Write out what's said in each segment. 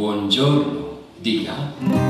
Buongiorno, dica.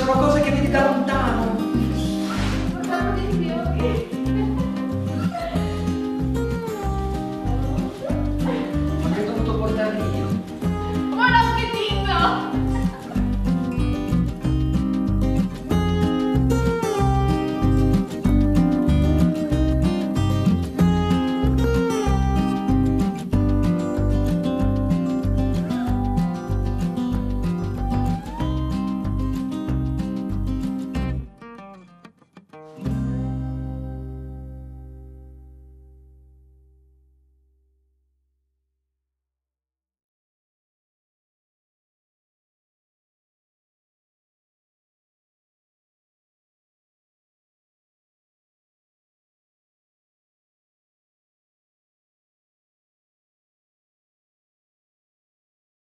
sono cose